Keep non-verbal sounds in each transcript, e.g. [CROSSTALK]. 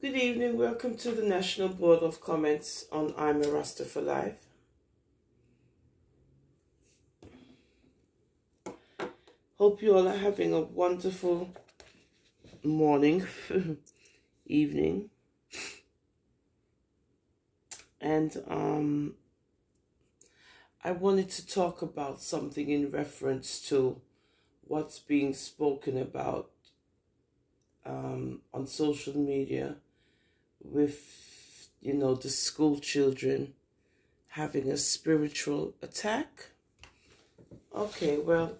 Good evening. Welcome to the National Board of Comments on I'm a Rasta for Life. Hope you all are having a wonderful morning, [LAUGHS] evening. And um, I wanted to talk about something in reference to what's being spoken about um, on social media with, you know, the school children having a spiritual attack. Okay, well,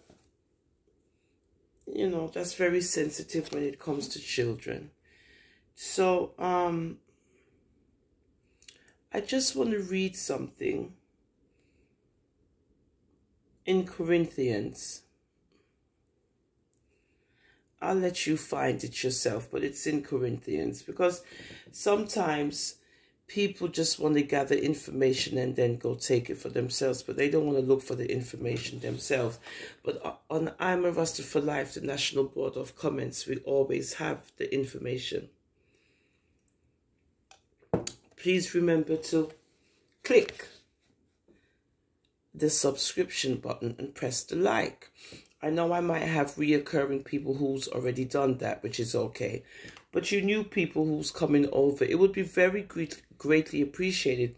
you know, that's very sensitive when it comes to children. So, um, I just want to read something in Corinthians. I'll let you find it yourself, but it's in Corinthians because sometimes people just want to gather information and then go take it for themselves, but they don't want to look for the information themselves. But on I'm a Rasta for Life, the National Board of Comments, we always have the information. Please remember to click the subscription button and press the like. I know I might have reoccurring people who's already done that, which is okay. But you new people who's coming over, it would be very great, greatly appreciated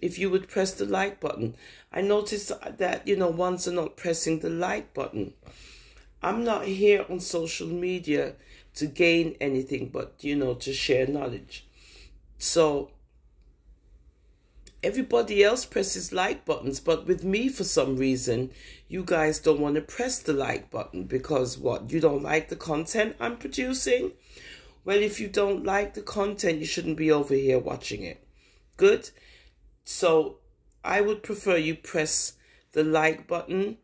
if you would press the like button. I noticed that, you know, ones are not pressing the like button. I'm not here on social media to gain anything, but, you know, to share knowledge. So everybody else presses like buttons, but with me, for some reason, you guys don't want to press the like button because what? You don't like the content I'm producing? Well, if you don't like the content, you shouldn't be over here watching it. Good? So I would prefer you press the like button.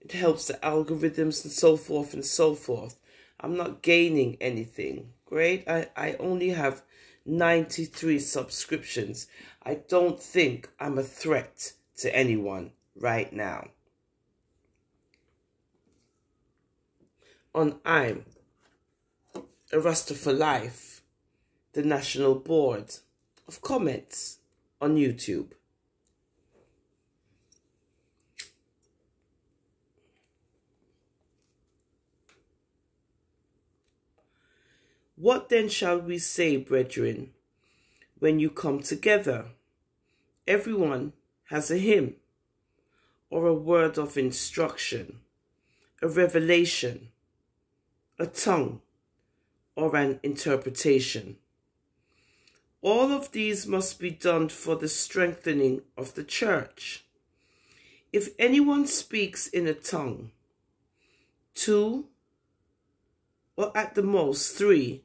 It helps the algorithms and so forth and so forth. I'm not gaining anything. Great. I, I only have 93 subscriptions. I don't think I'm a threat to anyone right now. On I'm a Rasta for Life, the National Board of Comments on YouTube. What then shall we say, brethren? When you come together. Everyone has a hymn or a word of instruction, a revelation, a tongue, or an interpretation. All of these must be done for the strengthening of the church. If anyone speaks in a tongue, two, or at the most three,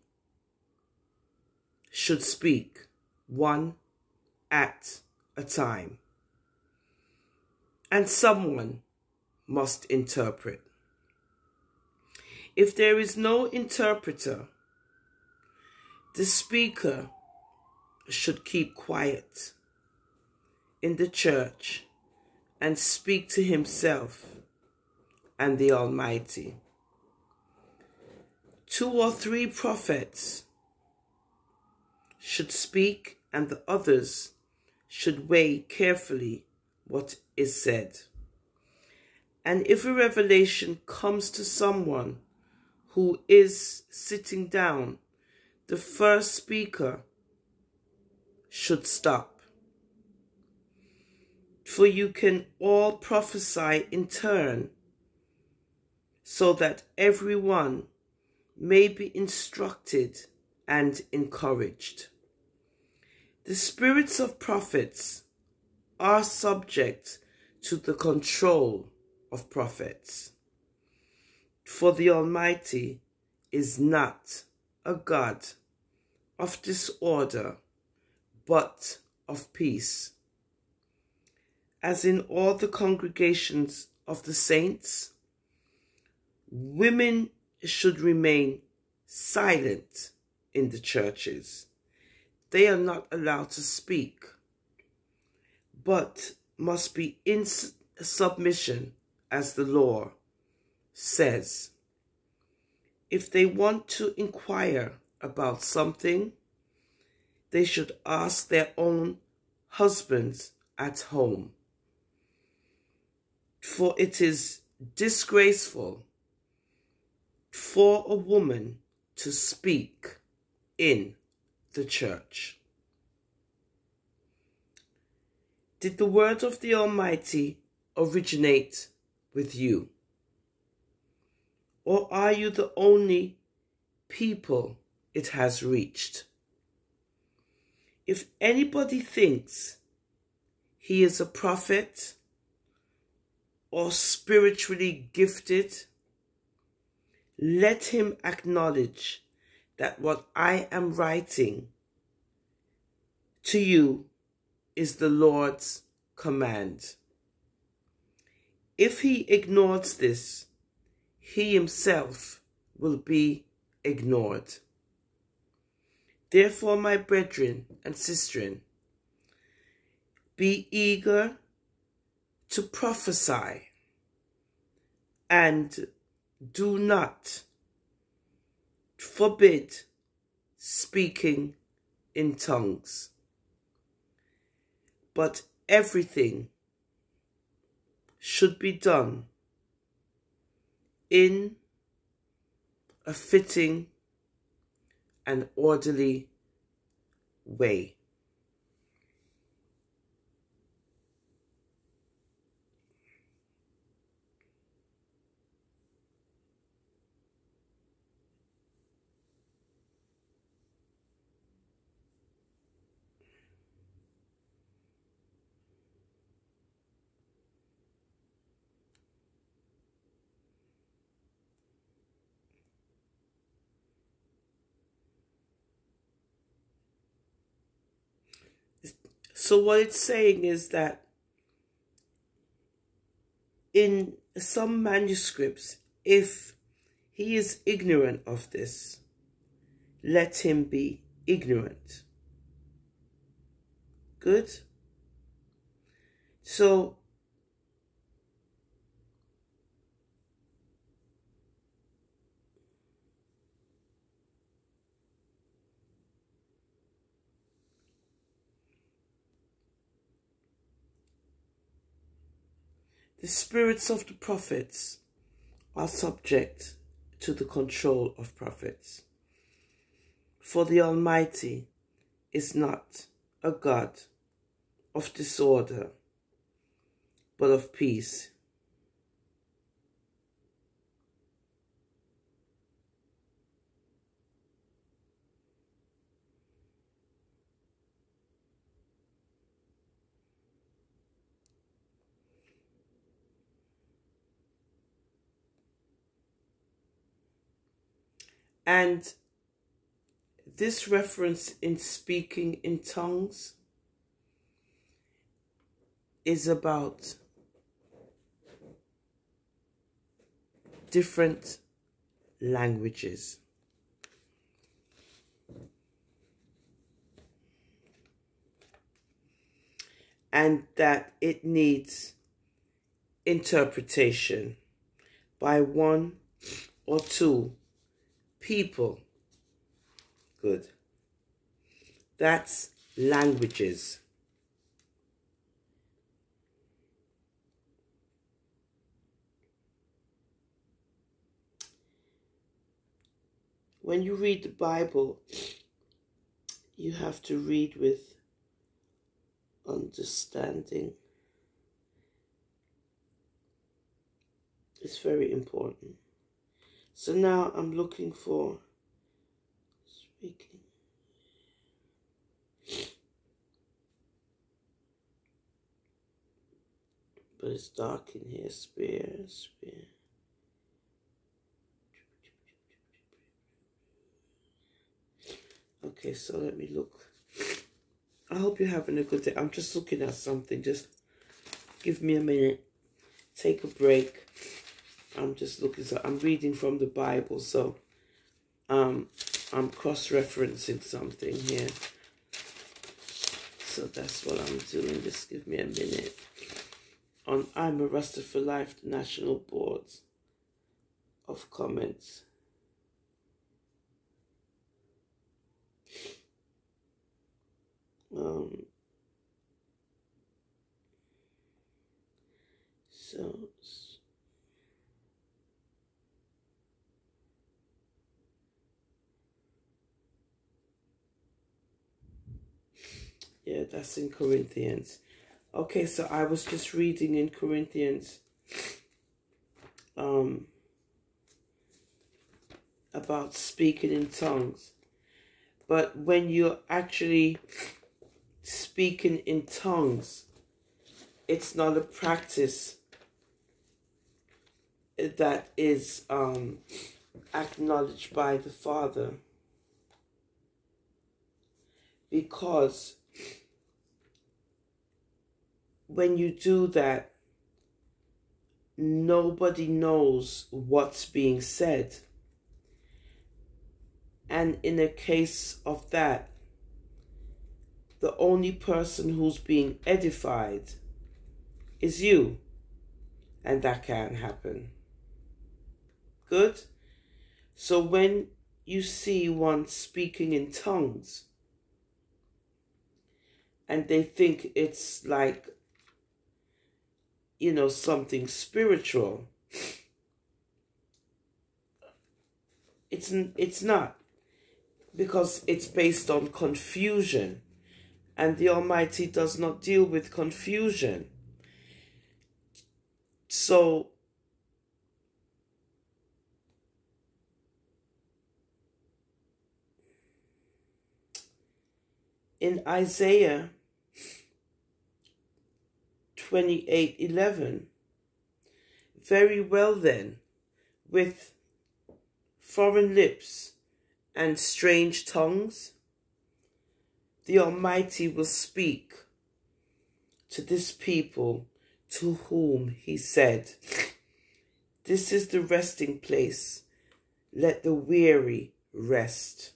should speak one at a time. And someone must interpret. If there is no interpreter, the speaker should keep quiet in the church and speak to himself and the Almighty. Two or three prophets should speak and the others should weigh carefully what is said. And if a revelation comes to someone who is sitting down, the first speaker should stop. For you can all prophesy in turn, so that everyone may be instructed and encouraged. The spirits of prophets are subject to the control of prophets. For the Almighty is not a God of disorder, but of peace. As in all the congregations of the saints, women should remain silent in the churches they are not allowed to speak, but must be in submission as the law says. If they want to inquire about something, they should ask their own husbands at home. For it is disgraceful for a woman to speak in the church. Did the word of the Almighty originate with you? Or are you the only people it has reached? If anybody thinks he is a prophet or spiritually gifted, let him acknowledge that what I am writing to you is the Lord's command. If he ignores this, he himself will be ignored. Therefore, my brethren and sistren, be eager to prophesy and do not forbid speaking in tongues, but everything should be done in a fitting and orderly way. So what it's saying is that in some manuscripts, if he is ignorant of this, let him be ignorant. Good? So The spirits of the prophets are subject to the control of prophets. For the Almighty is not a God of disorder, but of peace. And this reference in speaking in tongues is about different languages. And that it needs interpretation by one or two people. Good. That's languages. When you read the Bible, you have to read with understanding. It's very important. So now I'm looking for speaking. But it's dark in here. Spear, spear. Okay, so let me look. I hope you're having a good day. I'm just looking at something. Just give me a minute. Take a break. I'm just looking, so I'm reading from the Bible, so um, I'm cross-referencing something here. So that's what I'm doing. Just give me a minute. On I'm a Rasta for Life The National Board of Comments. Um, so Yeah, that's in Corinthians. Okay, so I was just reading in Corinthians um, about speaking in tongues. But when you're actually speaking in tongues, it's not a practice that is um, acknowledged by the Father. Because when you do that, nobody knows what's being said. And in a case of that, the only person who's being edified is you. And that can't happen. Good? So when you see one speaking in tongues and they think it's like, you know, something spiritual, it's, it's not because it's based on confusion and the Almighty does not deal with confusion. So, in Isaiah 28 11, very well then, with foreign lips and strange tongues, the Almighty will speak to this people to whom he said, This is the resting place. Let the weary rest.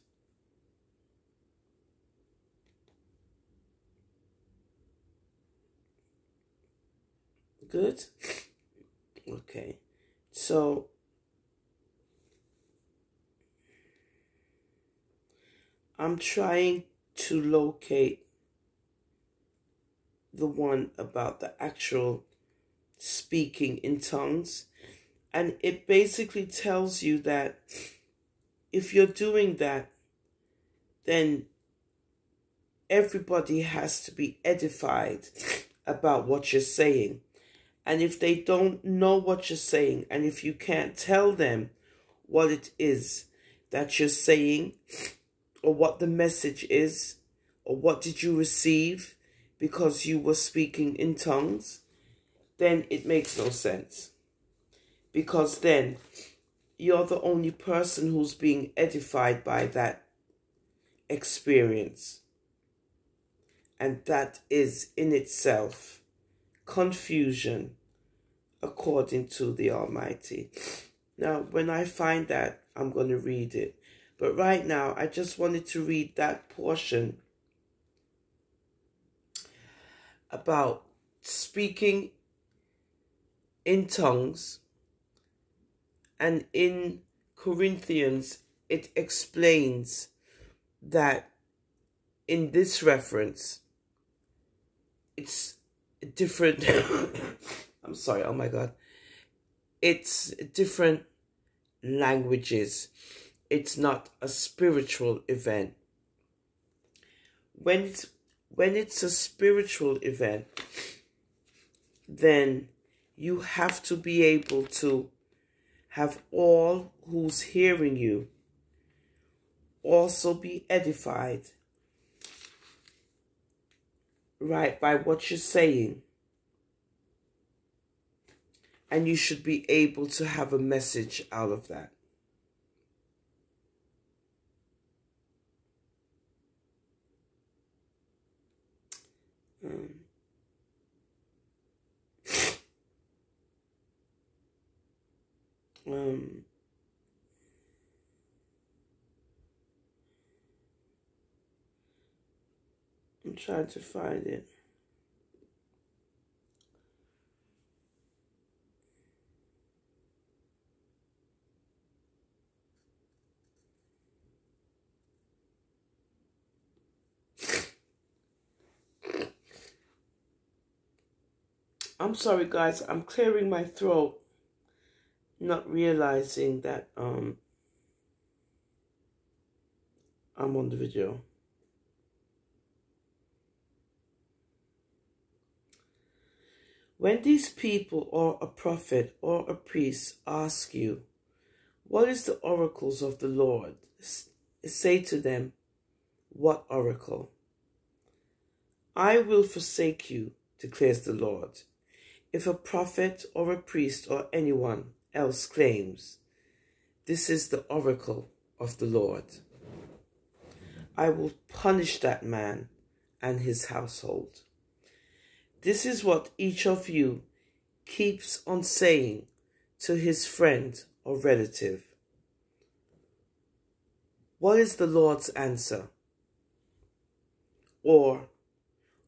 Good? [LAUGHS] Okay. So, I'm trying to locate the one about the actual speaking in tongues. And it basically tells you that if you're doing that, then everybody has to be edified [LAUGHS] about what you're saying. And if they don't know what you're saying, and if you can't tell them what it is that you're saying, or what the message is, or what did you receive because you were speaking in tongues, then it makes no sense. Because then you're the only person who's being edified by that experience. And that is in itself confusion according to the Almighty. Now, when I find that, I'm going to read it. But right now, I just wanted to read that portion about speaking in tongues. And in Corinthians, it explains that in this reference, it's different. [LAUGHS] I'm sorry, oh my God. It's different languages it's not a spiritual event. When it's, when it's a spiritual event, then you have to be able to have all who's hearing you also be edified right by what you're saying. And you should be able to have a message out of that Um, um, I'm trying to find it. I'm sorry, guys. I'm clearing my throat, not realizing that um I'm on the video. When these people or a prophet or a priest ask you, What is the oracles of the Lord? Say to them, What oracle? I will forsake you, declares the Lord. If a prophet or a priest or anyone else claims, This is the oracle of the Lord, I will punish that man and his household. This is what each of you keeps on saying to his friend or relative. What is the Lord's answer? Or,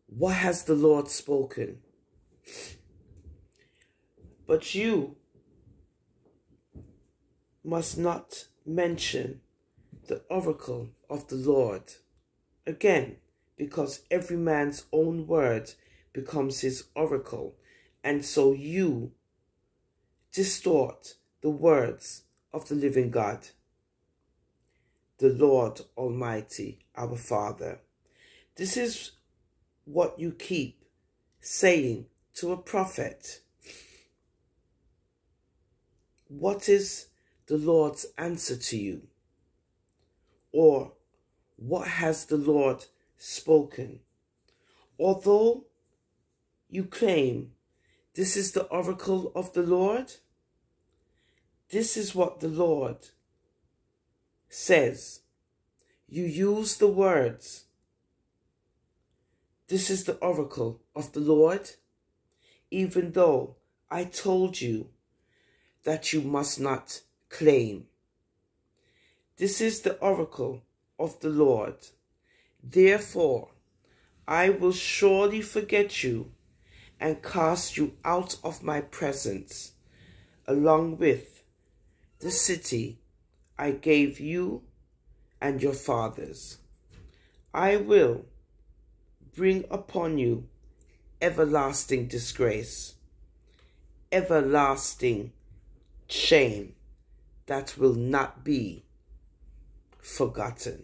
what has the Lord spoken? But you must not mention the oracle of the Lord. Again, because every man's own word becomes his oracle, and so you distort the words of the living God, the Lord Almighty, our Father. This is what you keep saying to a prophet. What is the Lord's answer to you? Or what has the Lord spoken? Although you claim this is the oracle of the Lord? This is what the Lord says. You use the words. This is the oracle of the Lord, even though I told you that you must not claim. This is the oracle of the Lord. Therefore, I will surely forget you and cast you out of my presence, along with the city I gave you and your fathers. I will bring upon you everlasting disgrace, everlasting shame that will not be forgotten.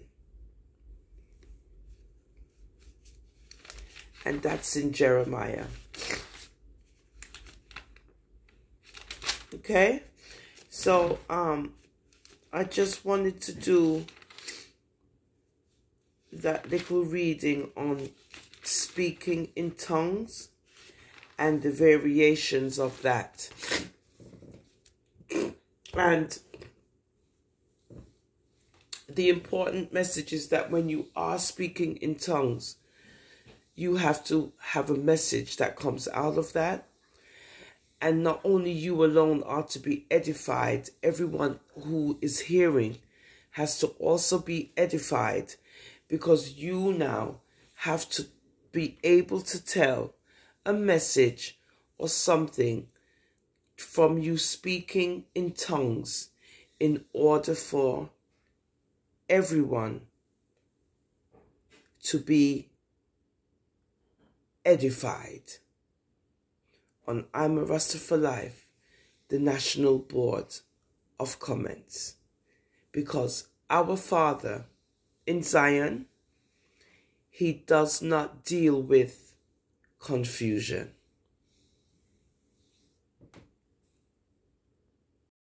And that's in Jeremiah. Okay? So, um, I just wanted to do that little reading on speaking in tongues and the variations of that. And the important message is that when you are speaking in tongues, you have to have a message that comes out of that. And not only you alone are to be edified, everyone who is hearing has to also be edified because you now have to be able to tell a message or something from you speaking in tongues in order for everyone to be edified on I'm a Rasta for Life, the National Board of Comments. Because our Father in Zion, he does not deal with confusion.